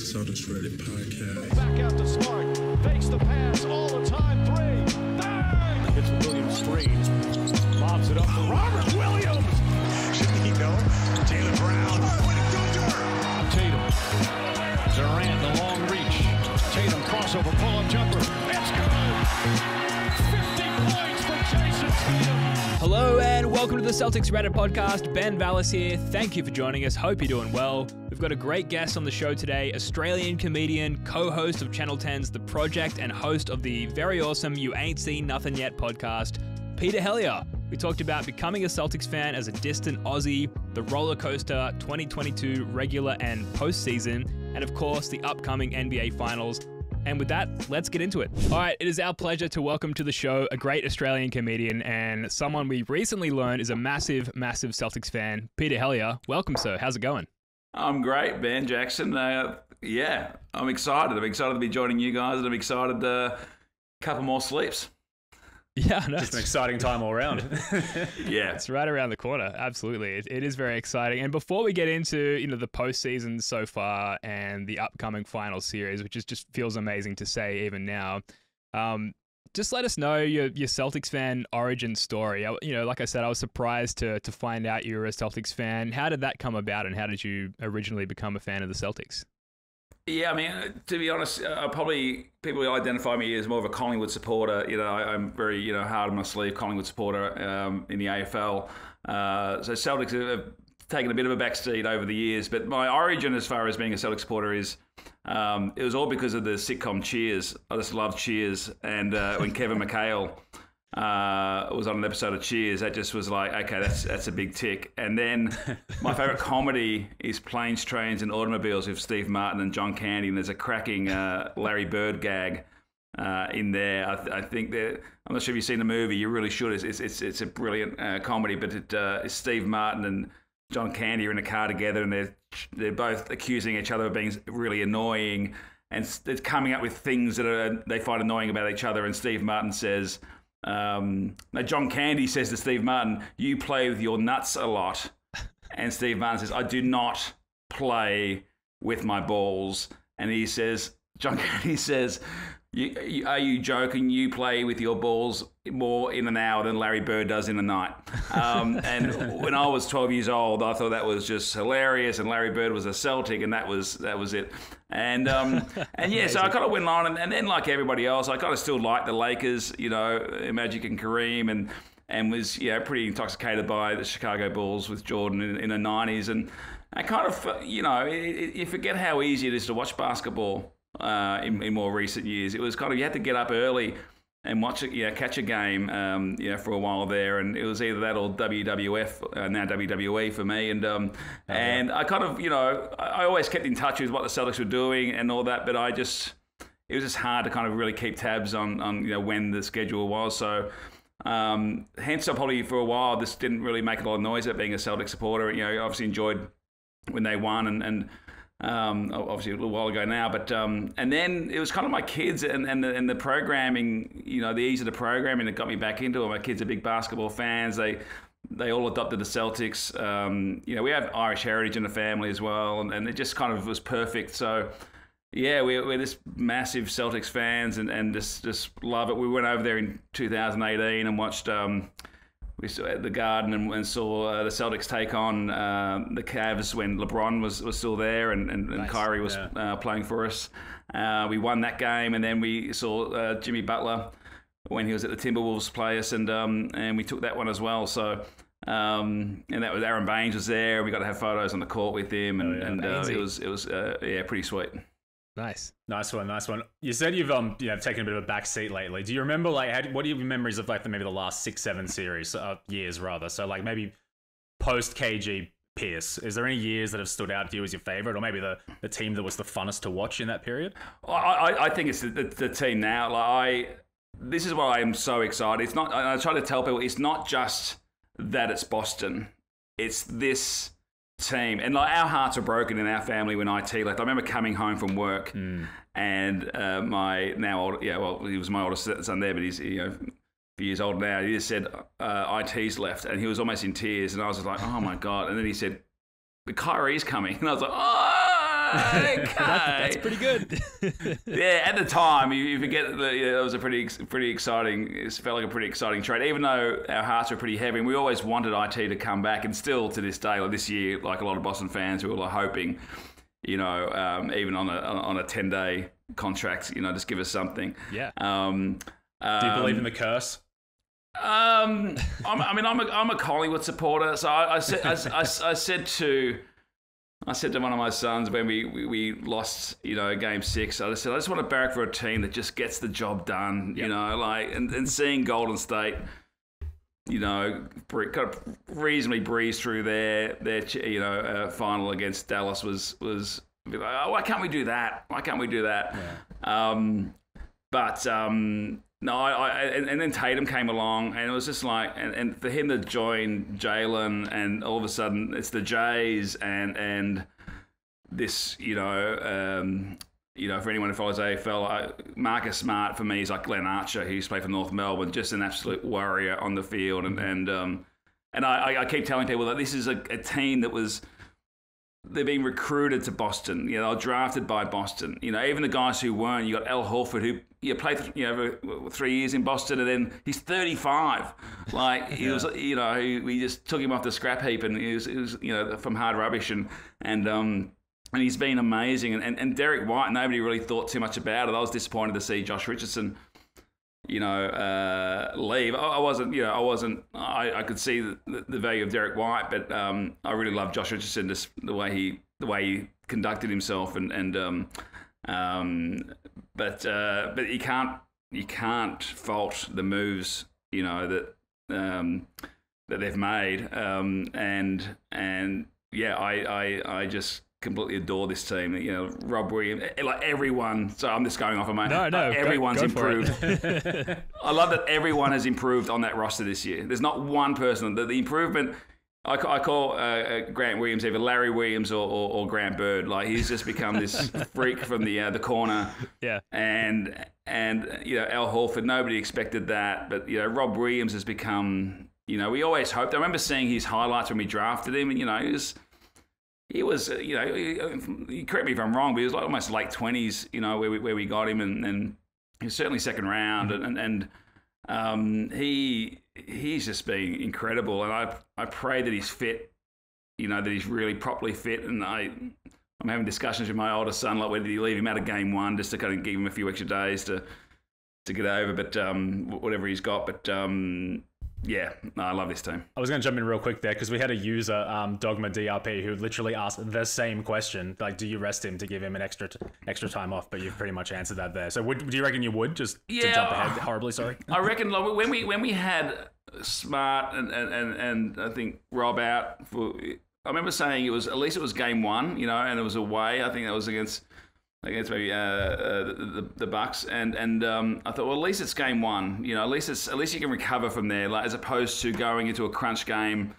Celtics Reddit podcast. Back out to Smart. Fakes the pass all the time. Three. Bang! Hits Williams three. Lobs it up for Robert Williams. Shouldn't he know? Jaylen Brown. What! Tatum. Durant, the long reach. Tatum crossover, pull-up jumper. It's good. Hello and welcome to the Celtics Reddit podcast. Ben Vallis here. Thank you for joining us. Hope you're doing well. We've got a great guest on the show today Australian comedian, co host of Channel 10's The Project, and host of the very awesome You Ain't Seen Nothing Yet podcast, Peter Helliar. We talked about becoming a Celtics fan as a distant Aussie, the roller coaster 2022 regular and postseason, and of course the upcoming NBA Finals. And with that, let's get into it. All right, it is our pleasure to welcome to the show a great Australian comedian and someone we recently learned is a massive, massive Celtics fan, Peter Helliar. Welcome, sir. How's it going? I'm great, Ben Jackson. Uh, yeah, I'm excited. I'm excited to be joining you guys, and I'm excited a couple more sleeps. Yeah, no, Just an exciting time all around. Yeah, it's right around the corner. Absolutely, it, it is very exciting. And before we get into you know the postseason so far and the upcoming final series, which is just feels amazing to say even now, um, just let us know your your Celtics fan origin story. I, you know, like I said, I was surprised to to find out you were a Celtics fan. How did that come about, and how did you originally become a fan of the Celtics? Yeah. I mean, to be honest, uh, probably people identify me as more of a Collingwood supporter. You know, I, I'm very you know hard on my sleeve Collingwood supporter um, in the AFL. Uh, so Celtics have taken a bit of a backseat over the years, but my origin as far as being a Celtic supporter is. Um, it was all because of the sitcom Cheers. I just loved Cheers, and uh, when Kevin McHale uh, was on an episode of Cheers, that just was like, okay, that's that's a big tick. And then my favorite comedy is Planes, Trains, and Automobiles with Steve Martin and John Candy, and there's a cracking uh, Larry Bird gag. Uh, in there, I, th- I think that I'm not sure if you've seen the movie. You really should. It's it's it's, it's a brilliant uh, comedy, but it, uh, it's Steve Martin and John Candy are in a car together, and they're they're both accusing each other of being really annoying, and s- they're coming up with things that are they find annoying about each other. And Steve Martin says, um, no, John Candy says to Steve Martin, "You play with your nuts a lot," and Steve Martin says, "I do not play with my balls," and he says, John Candy says. You, you, are you joking? You play with your balls more in an hour than Larry Bird does in a night. Um, and when I was 12 years old, I thought that was just hilarious. And Larry Bird was a Celtic, and that was that was it. And um, and yeah, so I kind of went on, and, and then like everybody else, I kind of still liked the Lakers, you know, Magic and Kareem, and and was yeah pretty intoxicated by the Chicago Bulls with Jordan in, in the 90s, and I kind of you know you forget how easy it is to watch basketball uh, in, in more recent years. It was kind of you had to get up early and watch it, know, catch a game, um, you know, for a while there, and it was either that or WWF, uh, now WWE for me, and um, and I kind of, you know, I, always kept in touch with what the Celtics were doing and all that, but I just, it was just hard to kind of really keep tabs on, on you know, when the schedule was, so. Um, hence, I probably for a while this didn't really make a lot of noise about being a Celtic supporter. You know, obviously enjoyed when they won and, and um, obviously a little while ago now, but um, and then it was kind of my kids and, and, the, and the programming, you know, the ease of the programming that got me back into it. My kids are big basketball fans. They they all adopted the Celtics. Um, you know, we have Irish heritage in the family as well, and, and it just kind of was perfect. So. Yeah, we're, we're just massive Celtics fans and, and just, just love it. We went over there in 2018 and watched um, we saw at the Garden and, and saw uh, the Celtics take on uh, the Cavs when LeBron was, was still there and, and, and Nice, Kyrie was yeah. uh, playing for us. Uh, we won that game, and then we saw uh, Jimmy Butler when he was at the Timberwolves play us, and um, and we took that one as well. So. Um, and that was Aron Baynes was there. We got to have photos on the court with him, and, Oh, yeah. and uh, it was it was uh, yeah pretty sweet. Nice. nice one, nice one. You said you've um you know taken a bit of a back seat lately. Do you remember like how, what are your memories of like the, maybe the last six seven series uh, years rather? So like maybe post KG Pierce. Is there any years that have stood out to you as your favorite, or maybe the, the team that was the funnest to watch in that period? I, I, I think it's the, the, the team now. Like I, this is why I am so excited. It's not. I I try to tell people it's not just that it's Boston. It's this team, and like our hearts are broken in our family when IT left. I remember coming home from work, and uh, my now old, yeah, well, he was my oldest son there, but he's you know. a few Years old now, he just said uh, IT's left, and he was almost in tears, and I was just like, "Oh my god!" And then he said, "But Kyrie's coming," and I was like, "Oh!" That's pretty good. Yeah, at the time, you, you forget that yeah, that was a pretty pretty exciting. It felt like a pretty exciting trade, even though our hearts were pretty heavy. and We always wanted IT to come back, and still to this day, like this year, like a lot of Boston fans, we were like hoping, you know, um, even on a on a ten day contract, you know, just give us something. yeah. Um, Do you believe um, in the curse? um, I'm, I mean, I'm a, I'm a Collingwood supporter, so I, I said I, I, I said to I said to one of my sons when we, we, we lost, you know, game six, I just said I just want to barrack for a team that just gets the job done, you know, like and, and seeing Golden State, you know, kind of reasonably breeze through their their you know uh, final against Dallas was was like, oh, why can't we do that? Why can't we do that? Um, but um, no, I, I and, and then Tatum came along, and it was just like, and, and for him to join Jaylen, and all of a sudden it's the Jays, and and this, you know, um, you know, for anyone who follows AFL, I, Marcus Smart for me is like Glenn Archer, who used to play for North Melbourne, just an absolute warrior on the field, and and um, and I, I- keep telling people that this is a, a team that was they're being recruited to Boston. You know, they're drafted by Boston. You know, even the guys who weren't. You got Al Horford, who you played, you know, three years in Boston, and then he's 35. Like he was, you know, we just took him off the scrap heap, and he was, he was you know, from hard rubbish, and and um. And he's been amazing. And, and, and Derrick White, nobody really thought too much about it. I was disappointed to see Josh Richardson you know, uh, leave. I, I wasn't, you know, I wasn't. I, I could see the, the value of Derrick White, but um, I really love Josh Richardson, just the way he, the way he conducted himself, and and um, um, but uh, but you can't you can't fault the moves, you know that um, that they've made, um, and and yeah, I I, I just completely adore this team. You know, Rob Williams, like everyone. So I'm just going off of my No, no. go- everyone's go it. improved. I love that everyone has improved on that roster this year. There's not one person. that the improvement, I, I call uh, uh, Grant Williams either Larry Williams or, or, or Grant Bird. Like he's just become this freak from the uh, the corner. Yeah. And and you know Al Horford, nobody expected that, but you know Rob Williams has become. You know, we always hoped. I remember seeing his highlights when we drafted him, and you know, he was he was, uh, you know, he- correct me if I'm wrong, but he was like almost late twenties, you know, where we, where we got him, and, and he was certainly second round, and and, and um, he he's just been incredible, and I I pray that he's fit, you know, that he's really properly fit, and I. I'm having discussions with my older son, like whether you leave him out of game one just to kind of give him a few extra days to to get over, but um, whatever he's got. But um, yeah, no, I love this team. I was going to jump in real quick there because we had a user, um, Dogma DRP, who literally asked the same question: like, do you rest him to give him an extra t- extra time off? But you've pretty much answered that there. So, would, do you reckon you would just to jump ahead horribly? Sorry. I reckon like, when we when we had Smart and and, and, and I think Rob out for I remember saying it was at least it was game one, you know, and it was away. I think that was against against maybe uh, uh, the, the Bucks, and and um, I thought well at least it's game one, you know, at least it's at least you can recover from there, like as opposed to going into a crunch game,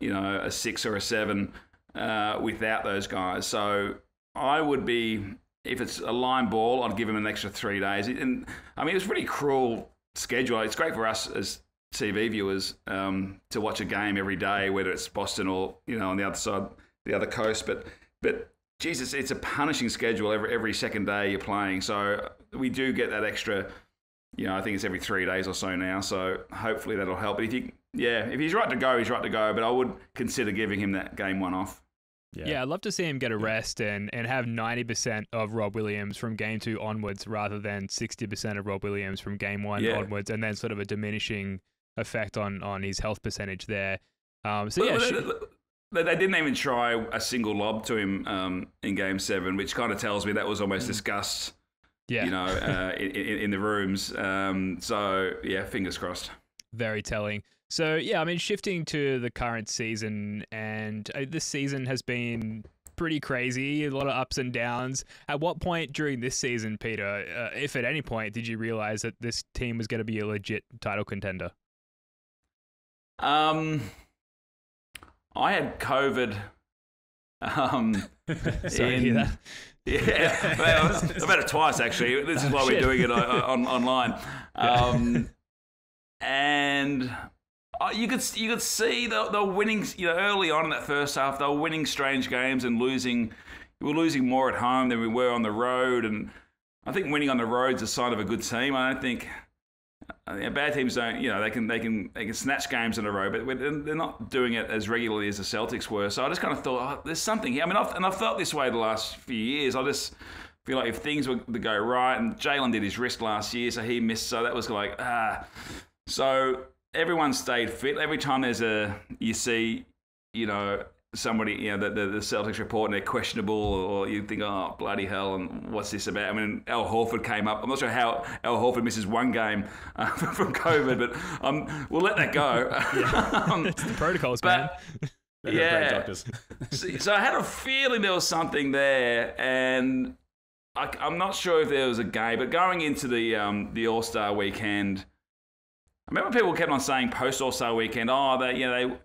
you know, a six or a seven uh, without those guys. So I would be if it's a line ball, I'd give him an extra three days. And I mean, it's a pretty cruel schedule. It's great for us as TV viewers um, to watch a game every day, whether it's Boston or you know on the other side, the other coast. But but Jesus, it's a punishing schedule every every second day you're playing. So we do get that extra. You know, I think it's every three days or so now. So hopefully that'll help. But if you, yeah, if he's right to go, he's right to go. But I would consider giving him that game one off. Yeah. I'd love to see him get a rest and, and have 90% of Rob Williams from game two onwards rather than 60% of Rob Williams from game one Yeah. onwards, and then sort of a diminishing effect on, on his health percentage there. Um, so, yeah, Well, sh- they, they didn't even try a single lob to him um, in Game Seven, which kind of tells me that was almost discussed. Mm. yeah. You know, uh, in, in, in the rooms. Um, so yeah, fingers crossed. very telling. So yeah, I mean, shifting to the current season, and uh, this season has been pretty crazy, a lot of ups and downs. At what point during this season, Peter, uh, if at any point, did you realize that this team was going to be a legit title contender? Um, I had COVID. Um, Sorry in-. Yeah, well, I've had it twice actually. This is why we're doing it on, on, online. Um, and uh, you could you could see they they were winning. You know, early on in that first half, they were winning strange games and losing. we were losing more at home than we were on the road, and I think winning on the road is a sign of a good team. I don't think. I bad teams don't, you know, they can they can they can snatch games in a row, but they're not doing it as regularly as the Celtics were. So I just kind of thought, oh, there's something here. I mean, I've, and I've felt this way the last few years. I just feel like if things were to go right, and Jaylen did his wrist last year, so he missed, so that was like ah. So everyone stayed fit. Every time there's a you see, you know, somebody, you know, the, the, the Celtics report and they're questionable, or you think, oh, bloody hell, and what's this about? I mean, Al Horford came up. I'm not sure how Al Horford misses one game uh, from COVID, but um, we'll let that go. um, it's the protocols, but, man. yeah. so, so I had a feeling there was something there, and I, am not sure if there was a game, but going into the um, the All Star weekend, I remember people kept on saying post All Star weekend, oh, they, you know, they,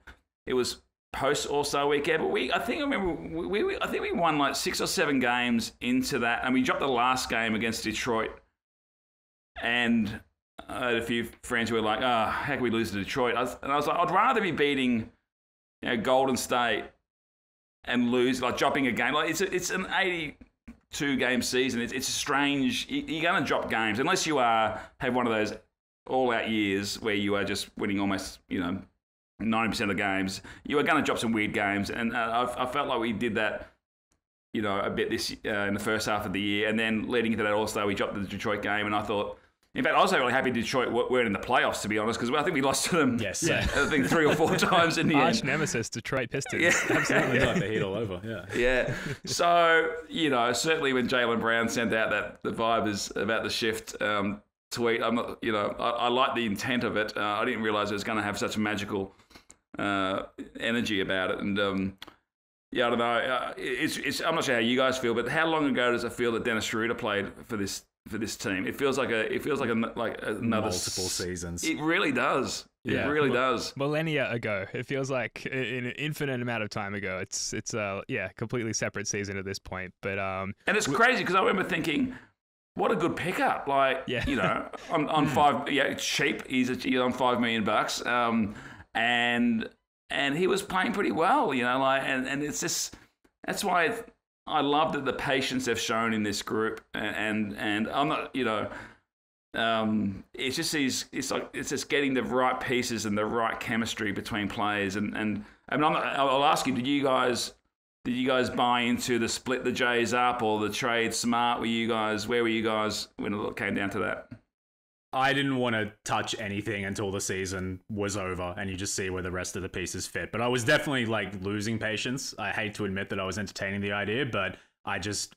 it was post All Star weekend, but we I think I remember we, we, I think we won like six or seven games into that, and we dropped the last game against Detroit, and I had a few friends who were like, "Ah, oh, how can we lose to Detroit?" I was, and I was like, "I'd rather be beating, you know, Golden State and lose like dropping a game. Like it's a, it's an eighty-two game season. It's it's strange. You're going to drop games unless you are have one of those all-out years where you are just winning almost, you know, 90% of the games, you are going to drop some weird games. And uh, I, I, felt like we did that, you know, a bit this uh, in the first half of the year. And then leading into that All Star, we dropped the Detroit game. And I thought, in fact, I was really happy Detroit weren't in the playoffs, to be honest, because I think we lost to them. Yes, yeah. I think three or four times in the Arch end. nemesis, Detroit Pistons. Yeah, absolutely. like the heat all over. Yeah, yeah. So you know, certainly when Jaylen Brown sent out that the vibe is about the shift um, tweet, I'm not, you know, I, I like the intent of it. Uh, I didn't realize it was going to have such a magical uh, energy about it. And um, yeah, I don't know. Uh, it's, it's, I'm not sure how you guys feel, but how long ago does it feel that Dennis Schroeder played for this for this team? It feels like a it feels like a like another multiple seasons. It really does. Yeah, it really does. Millennia ago, it feels like an infinite amount of time ago. It's it's a yeah, completely separate season at this point. But um, and it's crazy because I remember thinking, what a good pickup! Like, yeah. you know, on, on five, yeah, it's cheap. He's, a, he's on five million bucks. Um, and and he was playing pretty well, you know, like and, and it's just that's why I love that the patience they've shown in this group and and, and I'm not, you know, um, it's just these it's like it's just getting the right pieces and the right chemistry between players and and I mean, not, I'll ask you, did you guys did you guys buy into the split the Jays up or the trade smart? Were you guys where were you guys when it came down to that? I didn't want to touch anything until the season was over and you just see where the rest of the pieces fit. But I was definitely like losing patience. I hate to admit that I was entertaining the idea, but I just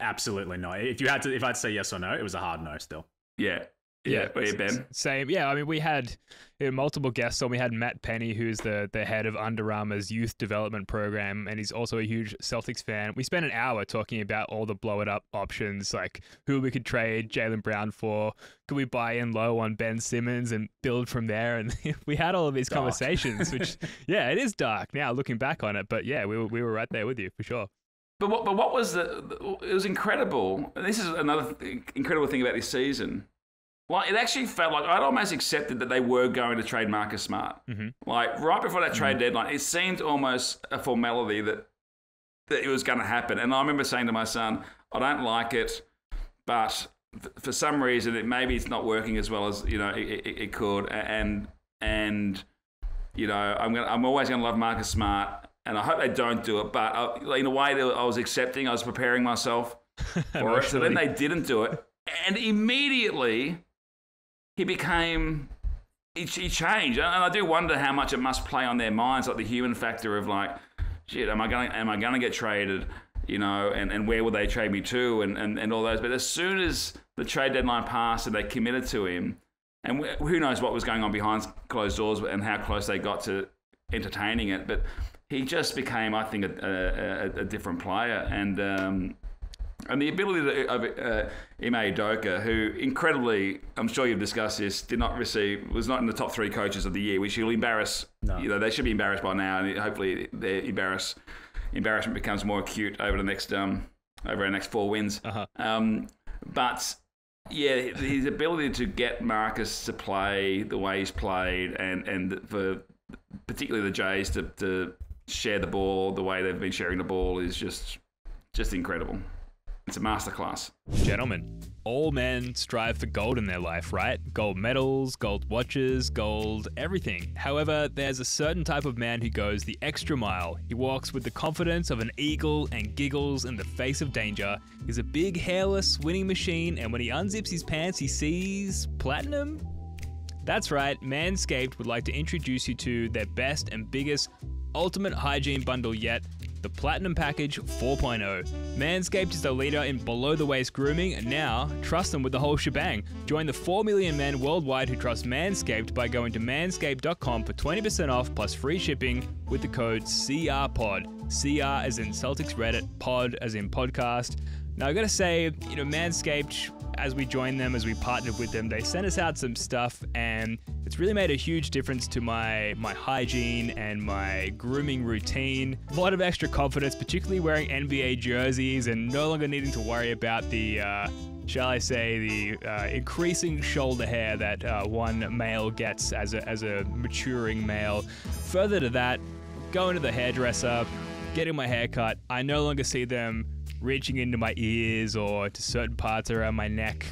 absolutely not. If you had to, if I'd say yes or no, it was a hard no still. Yeah. Yeah, yeah, Ben. Same. Yeah, I mean, we had you know, multiple guests on. We had Matt Penny, who's the the head of Under Armour's youth development program, and he's also a huge Celtics fan. We spent an hour talking about all the blow it up options, like who we could trade Jaylen Brown for. Could we buy in low on Ben Simmons and build from there? And we had all of these dark. conversations, which yeah, it is dark now looking back on it. But yeah, we were we were right there with you for sure. But what, but what was the? It was incredible. This is another incredible thing about this season like it actually felt like I'd almost accepted that they were going to trade Marcus Smart. Mm-hmm. Like right before that trade mm-hmm. deadline, it seemed almost a formality that that it was going to happen. And I remember saying to my son, "I don't like it, but for some reason, it maybe it's not working as well as you know it, it, it could." And and you know, I'm gonna, I'm always going to love Marcus Smart, and I hope they don't do it. But I, uh, in a way, that I was accepting, I was preparing myself for it. So then they didn't do it, and immediately he became he, he changed, and I do wonder how much it must play on their minds, like the human factor of like, shit, am I going am I going to get traded? You know, and, and where will they trade me to, and, and, and all those. But as soon as the trade deadline passed and they committed to him, and who knows what was going on behind closed doors and how close they got to entertaining it, but he just became, I think, a, a, a different player. And um, and the ability of uh, Ime Udoka, who incredibly, I'm sure you've discussed this, did not receive, was not in the top three coaches of the year, which he'll embarrass. No. You know, they should be embarrassed by now, and hopefully their embarrass embarrassment becomes more acute over the next um over our next four wins. Uh-huh. Um, but yeah, his ability to get Marcus to play the way he's played, and and for particularly the Jays to to share the ball the way they've been sharing the ball is just just incredible. It's a masterclass. Gentlemen, all men strive for gold in their life, right? Gold medals, gold watches, gold everything. However, there's a certain type of man who goes the extra mile. He walks with the confidence of an eagle and giggles in the face of danger. He's a big, hairless winning machine, and when he unzips his pants, he sees platinum? That's right, Manscaped would like to introduce you to their best and biggest ultimate hygiene bundle yet the Platinum Package 4.0. Manscaped is the leader in below the waist grooming, and now trust them with the whole shebang. Join the 4 million men worldwide who trust Manscaped by going to manscaped.com for 20% off plus free shipping with the code CRPOD. CR as in Celtics Reddit, pod as in podcast. Now, I gotta say, you know, Manscaped as we joined them, as we partnered with them, they sent us out some stuff, and it's really made a huge difference to my my hygiene and my grooming routine. A lot of extra confidence, particularly wearing NBA jerseys and no longer needing to worry about the. Uh, shall I say, the uh, increasing shoulder hair that uh, one male gets as a, as a maturing male. Further to that, going to the hairdresser, getting my hair cut, I no longer see them reaching into my ears or to certain parts around my neck,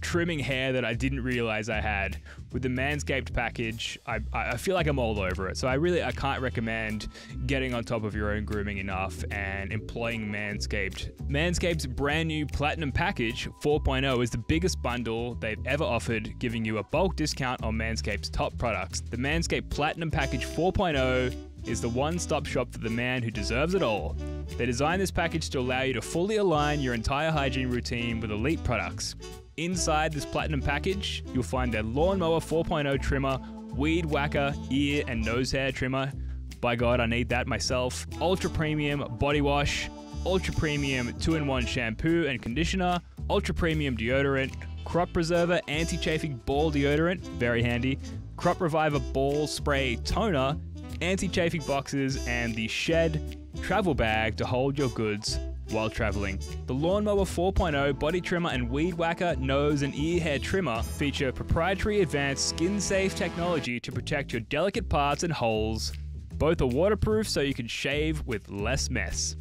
trimming hair that I didn't realize I had. With the Manscaped package, I, I feel like I'm all over it. So I really I can't recommend getting on top of your own grooming enough and employing Manscaped. Manscaped's brand new Platinum Package 4.0 is the biggest bundle they've ever offered, giving you a bulk discount on Manscaped's top products. The Manscaped Platinum Package 4.0 is the one stop shop for the man who deserves it all. They designed this package to allow you to fully align your entire hygiene routine with elite products. Inside this platinum package, you'll find their Lawnmower 4.0 trimmer, Weed Whacker ear and nose hair trimmer. By God, I need that myself. Ultra premium body wash, ultra premium 2 in 1 shampoo and conditioner, ultra premium deodorant, crop preserver anti chafing ball deodorant, very handy, crop reviver ball spray toner, anti chafing boxes, and the Shed travel bag to hold your goods while traveling. The Lawnmower 4.0 body trimmer and weed whacker nose and ear hair trimmer feature proprietary advanced skin safe technology to protect your delicate parts and holes. Both are waterproof so you can shave with less mess.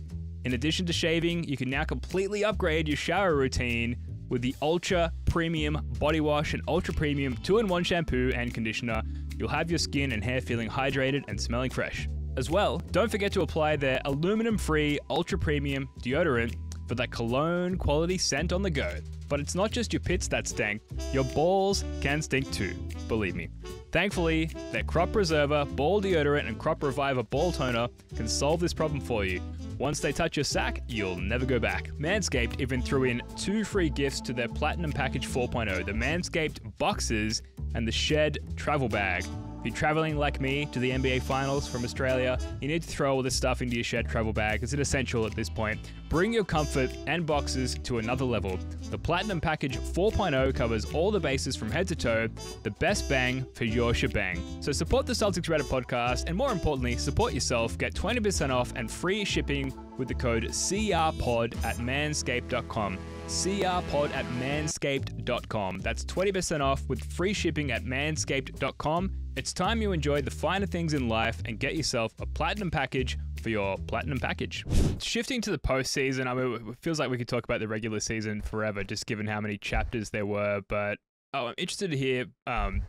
In addition to shaving, you can now completely upgrade your shower routine with the Ultra Premium Body Wash and Ultra Premium 2 in 1 shampoo and conditioner. You'll have your skin and hair feeling hydrated and smelling fresh. As well, don't forget to apply their aluminum free ultra premium deodorant for that cologne quality scent on the go. But it's not just your pits that stink, your balls can stink too, believe me. Thankfully, their Crop Preserver, Ball Deodorant, and Crop Reviver Ball Toner can solve this problem for you. Once they touch your sack, you'll never go back. Manscaped even threw in two free gifts to their Platinum Package 4.0 the Manscaped Boxes and the Shed Travel Bag. If you're traveling like me to the NBA Finals from Australia, you need to throw all this stuff into your shed travel bag. It's an essential at this point. Bring your comfort and boxes to another level. The Platinum Package 4.0 covers all the bases from head to toe, the best bang for your shebang. So support the Celtics Reddit podcast, and more importantly, support yourself. Get 20% off and free shipping with the code CRPOD at manscaped.com. CRPod at manscaped.com. That's 20% off with free shipping at manscaped.com. It's time you enjoy the finer things in life and get yourself a platinum package for your platinum package. Shifting to the postseason, I mean, it feels like we could talk about the regular season forever, just given how many chapters there were. But oh, I'm interested to hear um,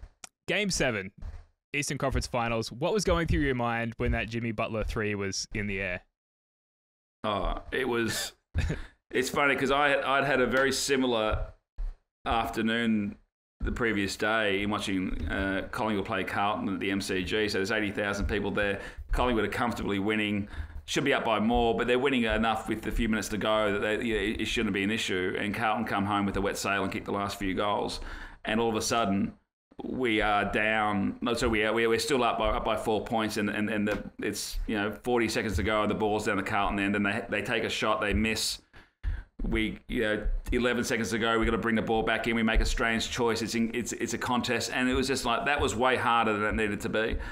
Game 7, Eastern Conference Finals. What was going through your mind when that Jimmy Butler 3 was in the air? Oh, it was. it's funny because I I'd had a very similar afternoon the previous day in watching uh, Collingwood play Carlton at the MCG. So there's 80,000 people there. Collingwood are comfortably winning. Should be up by more, but they're winning enough with a few minutes to go that they, it shouldn't be an issue. And Carlton come home with a wet sail and kick the last few goals. And all of a sudden, we are down. No, so we are, we're still up by up by four points, and and, and the, it's you know 40 seconds to go. The ball's down the Carlton end, and they they take a shot, they miss we you know 11 seconds ago we got to bring the ball back in we make a strange choice it's in, it's it's a contest and it was just like that was way harder than it needed to be.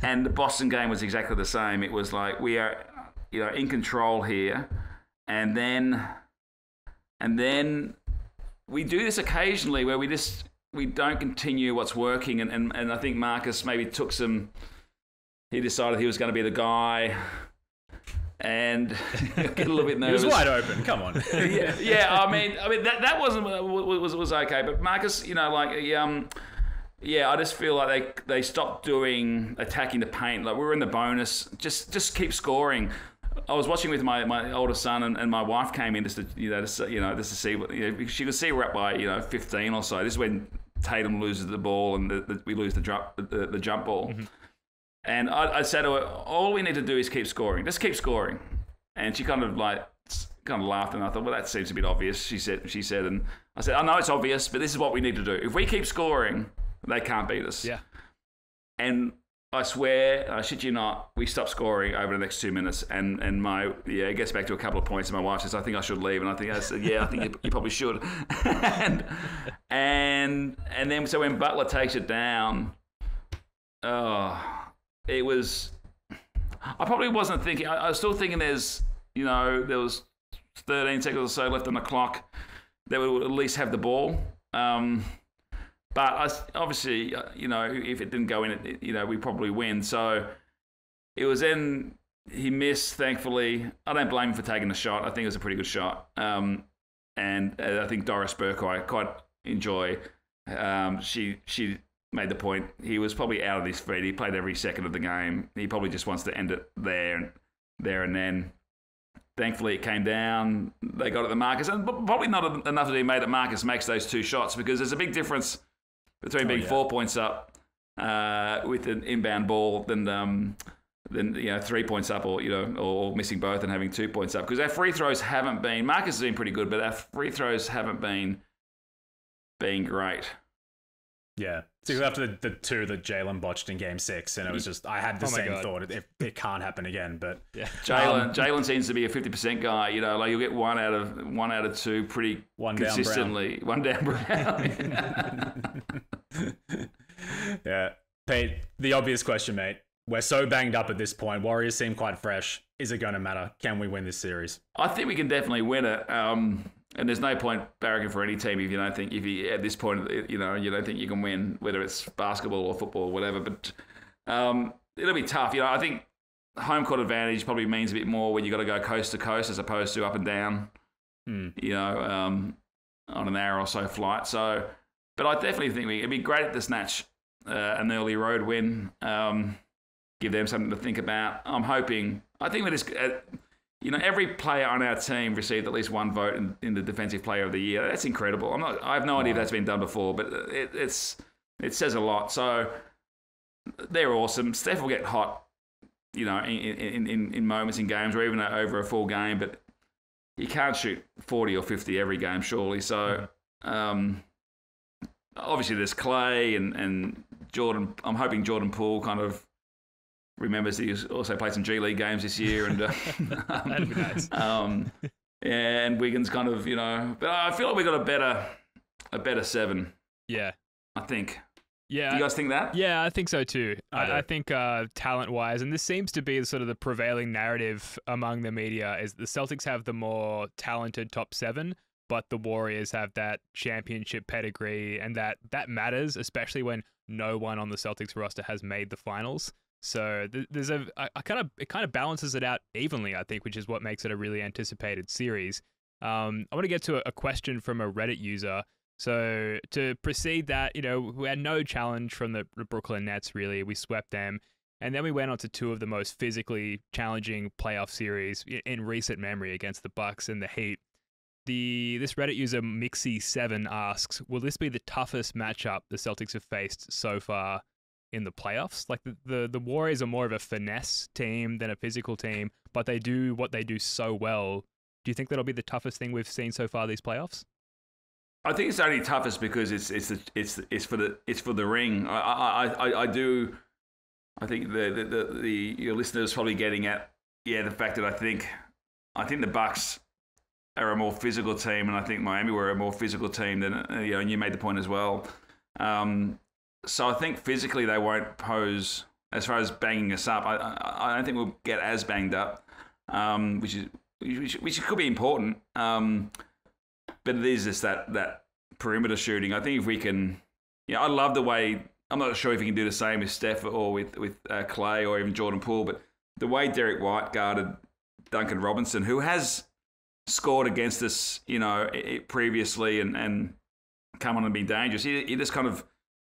And the Boston game was exactly the same it was like we are you know in control here and then and then we do this occasionally where we just we don't continue what's working and and, and I think Marcus maybe took some he decided he was going to be the guy and get a little bit nervous. It was wide open. Come on. yeah, yeah. I mean, I mean that that wasn't was was okay, but Marcus, you know, like um, yeah, I just feel like they they stopped doing attacking the paint. Like we were in the bonus, just just keep scoring. I was watching with my, my older son and, and my wife came in just to you know just, you know just to see what you know, she could see we're up by you know 15 or so. This is when Tatum loses the ball and the, the, we lose the jump the, the jump ball. And I, I said to her, all we need to do is keep scoring. Just keep scoring. And she kind of like kind of laughed, and I thought, well, that seems a bit obvious. She said, she said, and I said, I know it's obvious, but this is what we need to do. If we keep scoring, they can't beat us. Yeah. And I swear, I shit you not, we stopped scoring over the next two minutes, and and my yeah, it gets back to a couple of points. And my wife says, I think I should leave, and I think I said, yeah, I think you, you probably should. and and and then so when Butler takes it down, oh, it was. I probably wasn't thinking. I, I was still thinking. There's you know there was 13 seconds or so left on the clock. They would at least have the ball. Um, but I, obviously, uh, you know, if it didn't go in, it, you know, we probably win. So it was then he missed. Thankfully, I don't blame him for taking the shot. I think it was a pretty good shot. Um, and uh, I think Doris Burke, I quite enjoy. Um, she she made the point. He was probably out of his feet. He played every second of the game. He probably just wants to end it there and there and then. Thankfully, it came down. They got it to Marcus, and probably not enough that he made it. Marcus makes those two shots because there's a big difference between being yeah. four points up uh, with an inbound ball than um, than you know three points up or you know or missing both and having two points up because our free throws haven't been. Marcus has been pretty good, but our free throws haven't been been great. Yeah. So after the, the two that Jaylen botched in game six, and it was just, I had the Oh same God. thought. It, it, it can't happen again. But Yeah. Jaylen Um, Jaylen seems to be a fifty percent guy. You know, like you'll get one out of one out of two pretty One down Brown. consistently. One down Brown. yeah. Pete, the obvious question, mate. We're so banged up at this point. Warriors seem quite fresh. Is it going to matter? Can we win this series? I think we can definitely win it. Um, and there's no point barracking for any team if you don't think if you at this point you know you don't think you can win, whether it's basketball or football or whatever. But um, it'll be tough. You know, I think home court advantage probably means a bit more when you've got to go coast to coast as opposed to up and down. Hmm. You know, um, on an hour or so flight. So, but I definitely think we, it'd be great to snatch uh, an early road win. Um, give them something to think about. I'm hoping. I think we just. You know, every player on our team received at least one vote in, in the Defensive Player of the Year. That's incredible. I'm not. I have no idea if that's been done before, but it, it's it says a lot. So they're awesome. Steph will get hot, you know, in in, in, in moments in games or even over a full game, but you can't shoot 40 or 50 every game, surely. So um, obviously there's Clay and and Jordan. I'm hoping Jordan Poole kind of remembers that he's also played some G League games this year, and uh, That'd be nice. um, and Wiggins kind of, you know, but I feel like we got a better, a better seven. Yeah. I think. Yeah. Do you guys think that? Yeah, I think so too. I. I, I think uh, talent wise, and this seems to be sort of the prevailing narrative among the media, is the Celtics have the more talented top seven, but the Warriors have that championship pedigree, and that that matters, especially when no one on the Celtics roster has made the finals. So th- there's a, I, kind of it kind of balances it out evenly, I think, which is what makes it a really anticipated series. Um, I want to get to a, a question from a Reddit user. So to precede that, you know, we had no challenge from the Brooklyn Nets. Really, we swept them, and then we went on to two of the most physically challenging playoff series in recent memory against the Bucks and the Heat. The this Reddit user Mixie7 asks, "Will this be the toughest matchup the Celtics have faced so far in the playoffs? Like the, the the Warriors are more of a finesse team than a physical team, but they do what they do so well. Do you think that'll be the toughest thing we've seen so far these playoffs? I think it's only toughest because it's it's it's it's for the it's for the ring. I I, I, I do. I think the, the, the, the your listeners probably getting at yeah the fact that I think I think the Bucks are a more physical team, and I think Miami were a more physical team than you know. And you made the point as well. Um, so I think physically they won't pose as far as banging us up. I I, I don't think we'll get as banged up, um, which is which, which could be important. Um, but it is just that that perimeter shooting. I think if we can, yeah, I love the way. I'm not sure if you can do the same with Steph or with with uh, Clay or even Jordan Poole, but the way Derrick White guarded Duncan Robinson, who has scored against us, you know, previously and, and come on and be dangerous. He, he just kind of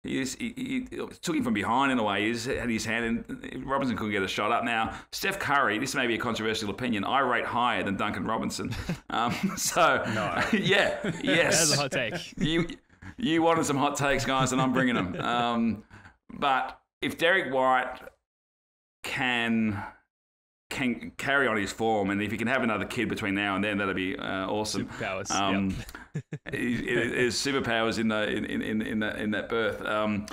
he, just, he, he, took him from behind in a way. He just had his hand, and Robinson couldn't get a shot up. Now, Steph Curry, this may be a controversial opinion, I rate higher than Duncan Robinson. Um, so, no. yeah, yes. That's a hot take. You, you wanted some hot takes, guys, and I'm bringing them. Um, but if Derrick White can can carry on his form, and if he can have another kid between now and then, that'd be uh, awesome. Superpowers. Um, his superpowers in the in in in, that in that birth. Um,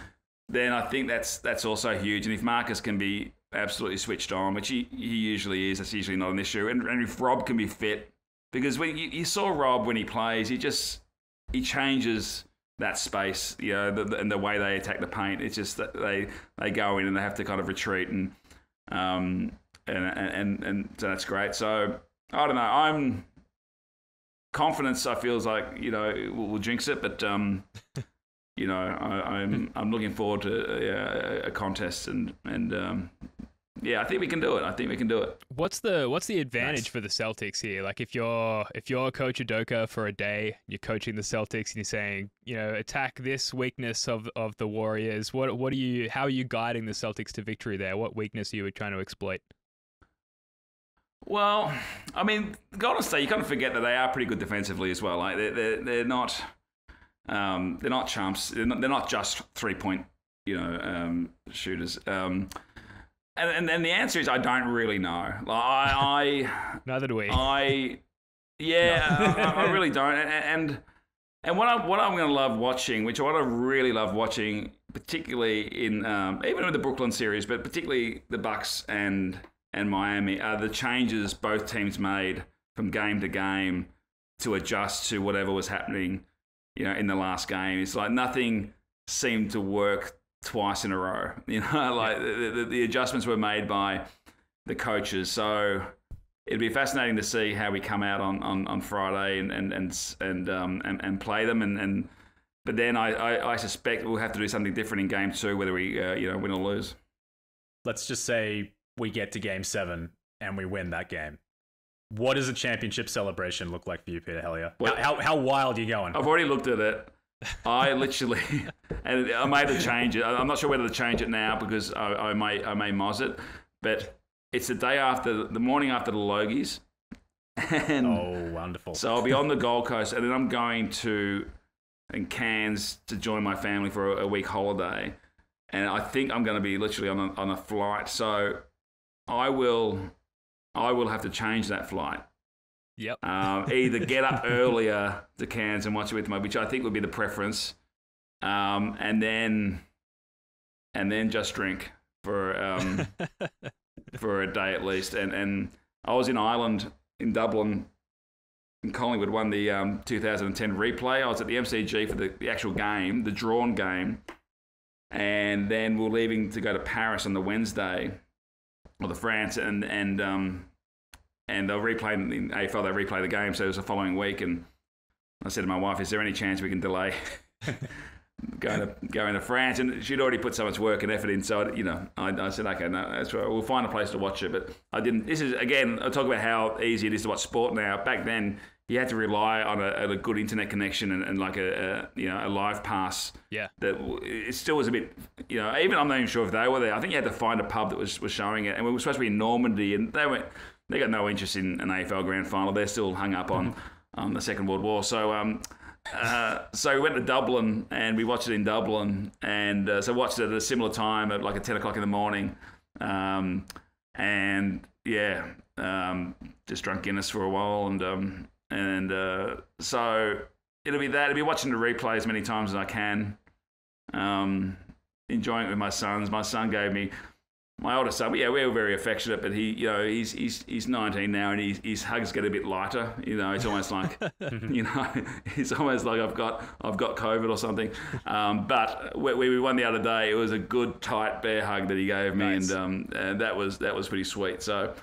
then I think that's that's also huge. And if Marcus can be absolutely switched on, which he, he usually is, that's usually not an issue. And, and if Rob can be fit, because when you, you saw Rob when he plays, he just he changes that space, you know, the, the, and the way they attack the paint. It's just that they they go in and they have to kind of retreat and um and and and so that's great. So I don't know. I'm confidence. I feels like you know will, will jinx it, but um, you know I, am I'm, I'm looking forward to a, a contest and and um, yeah, I think we can do it. I think we can do it. What's the what's the advantage nice. for the Celtics here? Like if you're if you're coach Udoka for a day, you're coaching the Celtics and you're saying, you know, attack this weakness of of the Warriors. What what are you how are you guiding the Celtics to victory there? What weakness are you trying to exploit? Well, I mean, Golden State, you kind of forget that they are pretty good defensively as well. Like they're they're, they're not um, they're not chumps. They're not, they're not just three point you know um, shooters. Um, and, and then the answer is I don't really know. Like I, I neither do we. I yeah, no. I, I, really don't. And and, and what I what I'm going to love watching, which what I really love watching, particularly in um, even with the Brooklyn series, but particularly the Bucks and and Miami are the changes both teams made from game to game to adjust to whatever was happening, you know, in the last game. It's like nothing seemed to work twice in a row. You know, like the, the, the adjustments were made by the coaches. So it'd be fascinating to see how we come out on, on, on Friday and and and and, um, and, and play them and, and but then I, I, I, suspect we'll have to do something different in game two, whether we uh, you know win or lose. Let's just say we get to game seven and we win that game. What does a championship celebration look like for you, Peter Helliar? Well, how, how, how wild are you going? I've already looked at it. I literally, and I made a change it. I'm not sure whether to change it now because I, I may I may moz it, but it's the day after, the morning after the Logies. And oh, wonderful! So I'll be on the Gold Coast, and then I'm going to in Cairns to join my family for a, a week holiday, and I think I'm going to be literally on a, on a flight. So I will I will have to change that flight. Yep. Um, either get up earlier to Cairns and watch it with my, which I think would be the preference, um, and then and then just drink for um, for a day at least. And and I was in Ireland in Dublin. And Collingwood won the um, 2010 replay. I was at the MCG for the, the actual game, the drawn game, and then we're leaving to go to Paris on the Wednesday or the France, and and um, and they'll replay in AFL. They replay the game, so it was the following week. And I said to my wife, "Is there any chance we can delay going to going to France?" And she'd already put so much work and effort in, so I, you know, I, I, said, "Okay, no, that's right. We'll find a place to watch it." But I didn't. This is again, I talk about how easy it is to watch sport now. Back then, you had to rely on a, a good internet connection and, and like a, a, you know a live pass. Yeah. That it still was a bit you know even I'm not even sure if they were there. I think you had to find a pub that was, was showing it, and we were supposed to be in Normandy, and they went they got no interest in an AFL grand final. They're still hung up on on the Second World War. So um. Uh, so we went to Dublin and we watched it in Dublin, and uh, so watched it at a similar time at like at ten o'clock in the morning, um, and yeah, um, just drunk Guinness for a while, and um, and uh, so it'll be that. It'll be watching the replay as many times as I can. Um, enjoying it with my sons. My son gave me my oldest son. Yeah, we were very affectionate, but he, you know, he's he's he's 19 now, and his his hugs get a bit lighter. You know, it's almost like, you know, it's almost like I've got I've got COVID or something. Um, but we, we won the other day. It was a good tight bear hug that he gave me, nice. and um, and that was that was pretty sweet. So.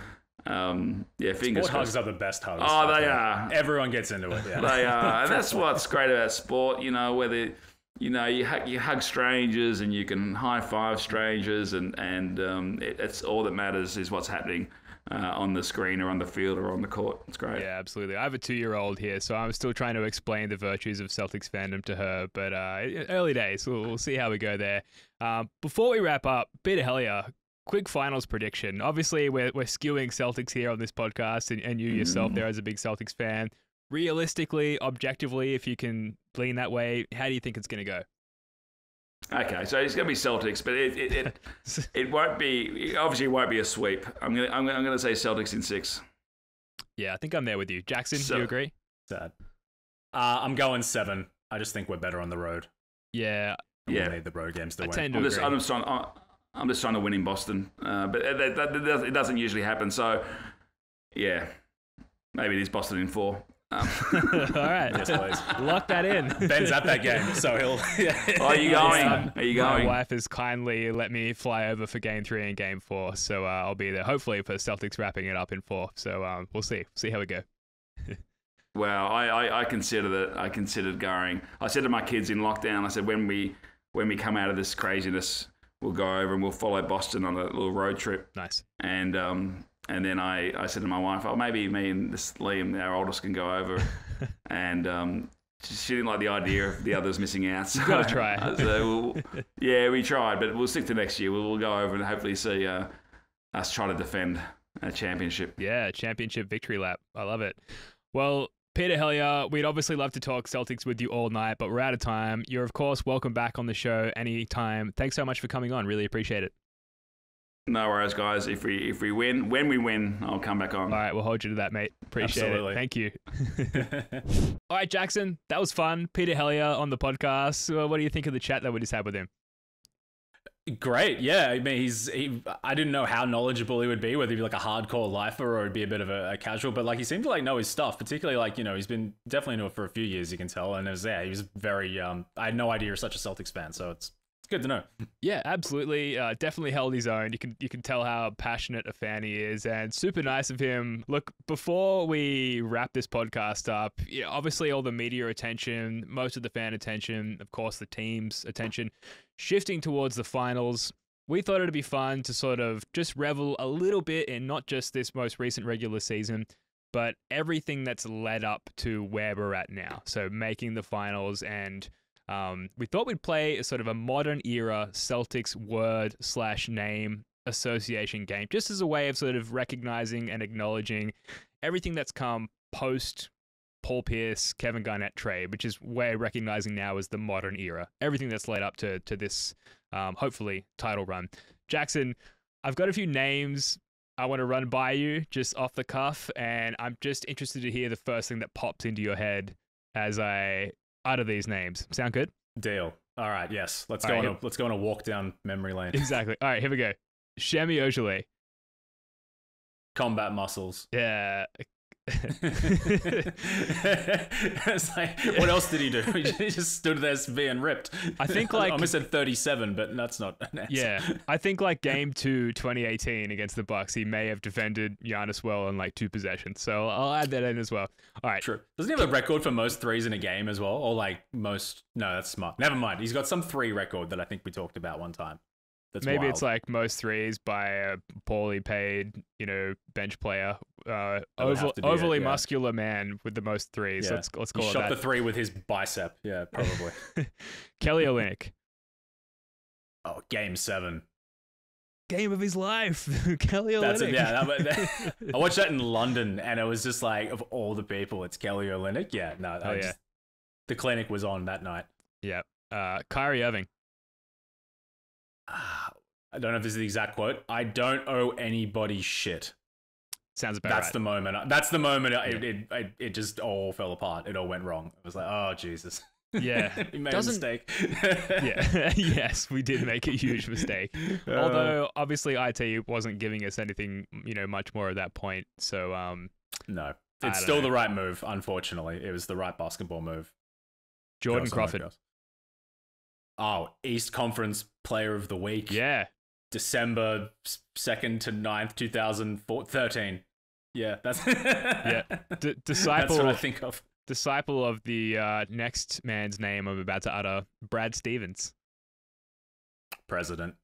Um, yeah, fingers sport crossed. hugs are the best hugs. Oh, they are. Everyone gets into it. Yeah. they are, and that's what's great about sport. You know, whether you know you hug, you hug strangers and you can high five strangers, and and um, it, it's all that matters is what's happening uh, on the screen or on the field or on the court. It's great. Yeah, absolutely. I have a two-year-old here, so I'm still trying to explain the virtues of Celtics fandom to her. But uh, early days, we'll, we'll see how we go there. Um, before we wrap up, Peter Helliar, quick finals prediction. Obviously, we're we're skewing Celtics here on this podcast, and, and you yourself there as a big Celtics fan. Realistically, objectively, if you can lean that way, how do you think it's going to go? Okay, so it's going to be Celtics, but it it, it, it won't be. Obviously, it won't be a sweep. I'm gonna I'm, gonna- I'm going to say Celtics in six. Yeah, I think I'm there with you, Jackson. do So- you agree? Sad. Uh, I'm going seven. I just think we're better on the road. Yeah, Yeah. we need the road games to I win. tend to I'm just, agree. I'm just trying. I'm- I'm just trying to win in Boston, uh, but it, that, that, that- it doesn't usually happen. So, yeah, maybe it is Boston in four. Um, All right, Yes, please. lock that in. Ben's at that game, so he'll. oh, are you going? Yeah. Are you going? My wife has kindly let me fly over for game three and game four, so uh, I'll be there. Hopefully for Celtics wrapping it up in four. So um, we'll see. See how we go. Well, I, I, I considered it. I considered going. I said to my kids in lockdown, I said when we when we come out of this craziness, we'll go over and we'll follow Boston on a little road trip. Nice. And um, and then I, I said to my wife, oh, maybe me and this Liam, our oldest, can go over. and um, she didn't like the idea of the others missing out. So, gotta try. so we'll, yeah, we tried, but we'll stick to next year. We'll, we'll go over and hopefully see uh, us try to defend a championship. Yeah, championship victory lap. I love it. Well, Peter Helliar, we'd obviously love to talk Celtics with you all night, but we're out of time. You're, of course, welcome back on the show anytime. Thanks so much for coming on. Really appreciate it. No worries, guys. If we if we win, when we win, I'll come back on. All right, we'll hold you to that, mate. Appreciate Absolutely. it. Thank you. all right, Jackson, that was fun. Peter Helliar on the podcast. Well, what do you think of the chat that we just had with him? Great, yeah. I mean, he's. He, I didn't know how knowledgeable he would be, whether he'd be like a hardcore lifer or he'd be a bit of a, a casual. But like, he seemed to like know his stuff. Particularly like, you know, he's been definitely into it for a few years. You can tell, and it was yeah, he was very. Um, I had no idea you're such a Celtics fan, so it's good to know. Yeah, absolutely. Uh, definitely held his own. You can you can tell how passionate a fan he is, and super nice of him. Look, before we wrap this podcast up, you know, obviously all the media attention, most of the fan attention, of course the team's attention, shifting towards the finals. We thought it'd be fun to sort of just revel a little bit in not just this most recent regular season, but everything that's led up to where we're at now. So making the finals and um, we thought we'd play a sort of a modern era Celtics word slash name association game, just as a way of sort of recognizing and acknowledging everything that's come post Paul Pierce, Kevin Garnett trade, which is we're recognizing now as the modern era. Everything that's led up to to this, um, hopefully, title run. Jackson, I've got a few names I want to run by you just off the cuff, and I'm just interested to hear the first thing that pops into your head as I utter these names. Sound good? Deal. All right, yes. Let's All go right, on. A, let's go on a walk down memory lane. Exactly. All right, here we go. Semi Ojeleye. Combat muscles. Yeah. it's like, what else did he do? He just stood there being ripped. I think, like- I almost said 37, but that's not an answer. yeah. I think like game two, 2018 against the Bucks, he may have defended Giannis well in like two possessions. So I'll add that in as well. All right. True. Doesn't he have a record for most threes in a game as well? Or like most. No, that's smart. Never mind. He's got some three record that I think we talked about one time. That's Maybe wild. it's like most threes by a poorly paid, you know, bench player, uh, That would have oval, to be it, overly yeah. muscular man with the most threes. Yeah. Let's let's He call it shot that. the three with his bicep. Yeah, probably. Kelly Olynyk. oh, game seven. Game of his life. Kelly Olynyk. That's it. Yeah, that, I watched that in London, and it was just like, of all the people, it's Kelly Olynyk. Yeah, no, Oh, I yeah. just, the clinic was on that night. yeah. Uh, Kyrie Irving. I don't know if this is the exact quote. I don't owe anybody shit. Sounds about That's right. the moment. That's the moment. It, it, it, it just all fell apart. It all went wrong. It was like, oh Jesus. Yeah. we made Doesn't- a mistake. yeah. yes, we did make a huge mistake. Uh, Although obviously IT wasn't giving us anything, you know, much more at that point. So um, no, it's still know. the right move. Unfortunately, it was the right basketball move. Jordan Crawford. Oh, East Conference Player of the Week. Yeah. December second to 9th, two thousand thirteen. Yeah, that's Yeah. D- That's disciple what I think of. disciple of the uh, next man's name I'm about to utter, Brad Stevens. President.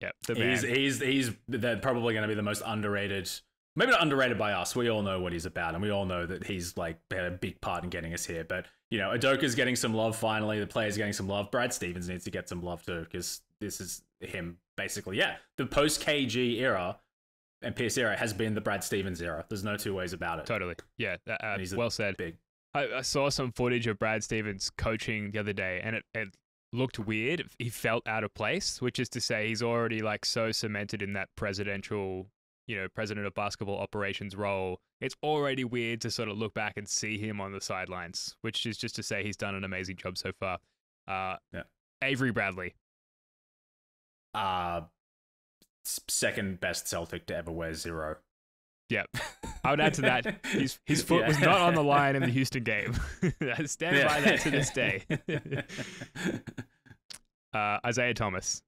Yep, the man. He's he's he's they're probably going to be the most underrated maybe not underrated by us. We all know what he's about, and we all know that he's like had a big part in getting us here. But you know, Udoka's getting some love finally. The player's getting some love. Brad Stevens needs to get some love too, because this is him basically. Yeah, the post KG era and Pierce era has been the Brad Stevens era. There's no two ways about it. Totally. Yeah. Uh, he's well said. Big. I, I saw some footage of Brad Stevens coaching the other day, and it, it looked weird. He felt out of place, which is to say, he's already like so cemented in that presidential, you know, president of basketball operations role. It's already weird to sort of look back and see him on the sidelines, which is just to say he's done an amazing job so far. Uh, Yeah. Avery Bradley. Uh second best Celtic to ever wear zero. Yep. I would add to that, his, his foot Yeah. was not on the line in the Houston game. I stand by that to this day. uh, Isaiah Thomas,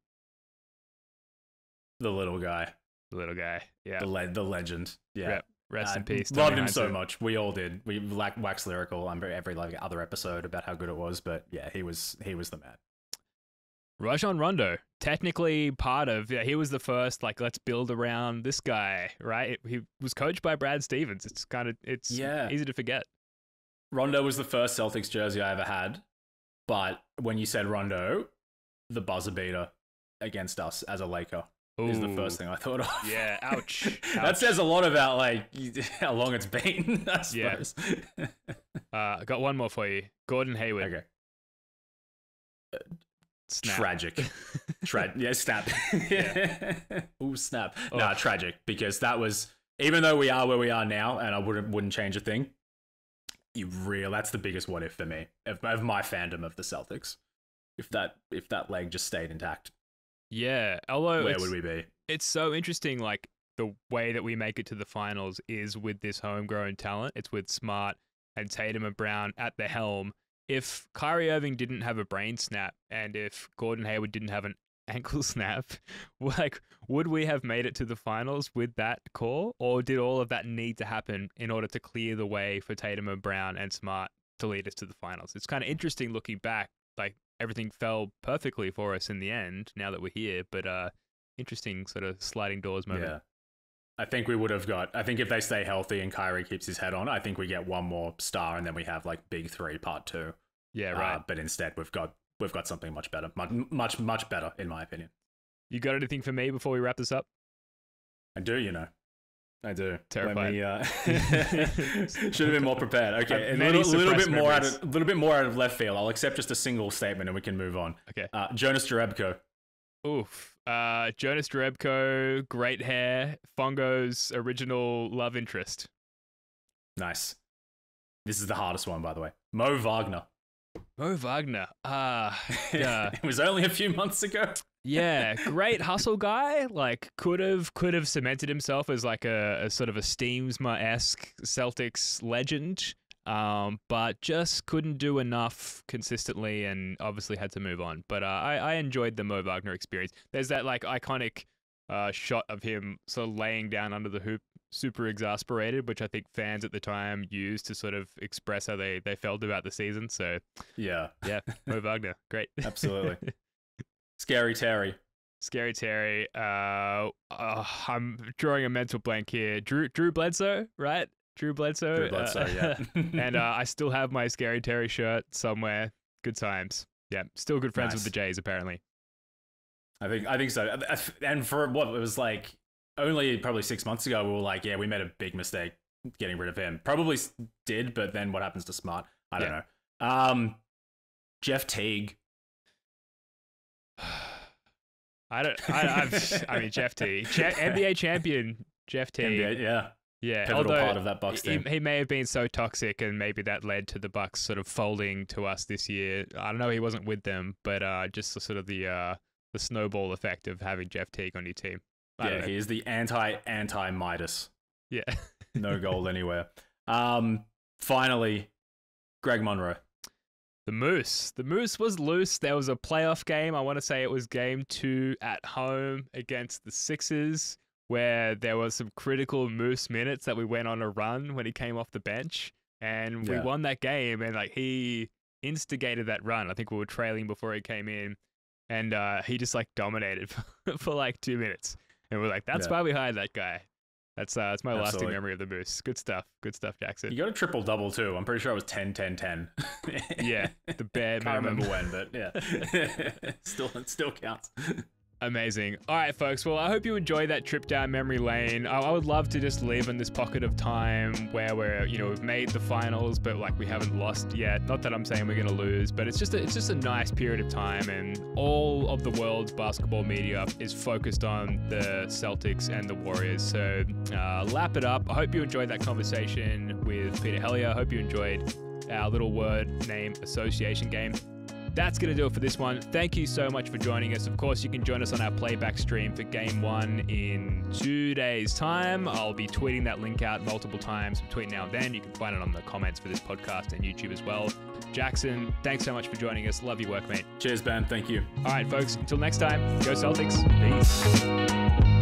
the little guy, the little guy. Yeah. the le- the legend. Yeah. Rep- Rest Uh, in peace. Loved him so much. We all did. We wax lyrical on every like other episode about how good it was. But yeah, he was he was the man. Rajon Rondo, technically part of, yeah, he was the first, like, let's build around this guy, right? He was coached by Brad Stevens. It's kind of, it's Yeah. easy to forget. Rondo was the first Celtics jersey I ever had. But when you said Rondo, the buzzer beater against us as a Laker is the first thing I thought of. Yeah, ouch. that says a lot about like how long it's been. I Yeah. suppose. Uh, I got one more for you. Gordon Hayward. okay. Snap. Tragic. Tra- yeah, snap. yeah. Ooh, snap. Nah, Oh. tragic because that was even though we are where we are now, and I wouldn't wouldn't change a thing. You real that's the biggest what if for me of, of my fandom of the Celtics. If that if that leg just stayed intact, Yeah. Although where would we be? it's so interesting, like, the way that we make it to the finals is with this homegrown talent. It's with Smart and Tatum and Brown at the helm. If Kyrie Irving didn't have a brain snap and if Gordon Hayward didn't have an ankle snap, like, would we have made it to the finals with that core? Or did all of that need to happen in order to clear the way for Tatum and Brown and Smart to lead us to the finals? It's kind of interesting looking back. Like, everything fell perfectly for us in the end now that we're here. But, uh, interesting sort of sliding doors moment. Yeah. I think we would have got. I think if they stay healthy and Kyrie keeps his head on, I think we get one more star, and then we have like big three part two. Yeah, Uh, right. but instead, we've got we've got something much better, much much much better in my opinion. you got anything for me before we wrap this up? I do, you know. I do. Terrified. Me, uh, should have been more prepared. Okay, a little, little bit more out of, a little bit more out of left field. I'll accept just a single statement and we can move on. Okay. Uh, Jonas Jerebko. Oof. Uh, Jonas Jerebko, great hair, Fongo's original love interest. Nice. This is the hardest one, by the way. Mo Wagner. Mo Wagner. Ah, yeah. it was only a few months ago. Yeah, great hustle guy. Like could have could have cemented himself as like a, a sort of a Stiemsma esque Celtics legend. Um, but just couldn't do enough consistently, and obviously had to move on. But uh, I, I enjoyed the Mo Wagner experience. There's that like iconic uh, shot of him sort of laying down under the hoop, super exasperated, which I think fans at the time used to sort of express how they, they felt about the season. So Yeah, yeah, Mo Wagner, great. absolutely. Scary Terry. Scary Terry. Uh, uh, I'm drawing a mental blank here. Drew Drew Bledsoe, right? Drew Bledsoe. Drew Bledsoe, uh, yeah. and uh, I still have my Scary Terry shirt somewhere. Good times. Yeah, still good friends with the Jays apparently. I think I think so. And for what it was like only probably six months ago, we were like, yeah, we made a big mistake getting rid of him. Probably did, but then what happens to Smart? I don't Yeah. know. Um, Jeff Teague. I don't. I, I've, I mean, Jeff T, NBA champion Jeff T. NBA, yeah, Yeah, pivotal although part of that Bucks team. he may have been so toxic, and maybe that led to the Bucks sort of folding to us this year. I don't know. He wasn't with them, but uh, just the, sort of the uh, the snowball effect of having Jeff Teague on your team. I yeah, he is the anti anti Midas. yeah. No gold anywhere. Um, finally, Greg Monroe. The Moose. The Moose was loose. There was a playoff game. I want to say it was game two at home against the Sixers, where there was some critical Moose minutes that we went on a run when he came off the bench. And we Yeah. won that game. And like he instigated that run. I think we were trailing before he came in. And uh, he just like dominated for, for like two minutes. And we're like, that's Yeah. why we hired that guy. That's uh, that's my lasting memory of the Moose. Good stuff. Good stuff, Jackson. You got a triple double too. I'm pretty sure it was 10 10 10. yeah, the bare Can't minimum. remember when, but yeah. still it still counts. Amazing. All right, folks. Well, I hope you enjoyed that trip down memory lane. I, I would love to just live in this pocket of time where we're, you know, we've made the finals, but like we haven't lost yet. Not that I'm saying we're going to lose, but it's just a, it's just a nice period of time, and all of the world's basketball media is focused on the Celtics and the Warriors. So uh, lap it up. I hope you enjoyed that conversation with Peter Helliar. I hope you enjoyed our little word name association game that's going to do it for this one. Thank you so much for joining us. Of course, you can join us on our playback stream for game one in two days' time. I'll be tweeting that link out multiple times between now and then. You can find it on the comments for this podcast and YouTube as well. Jackson, thanks so much for joining us. Love your work, mate. Cheers, Ben. Thank you. All right, folks, until next time, go Celtics. Peace.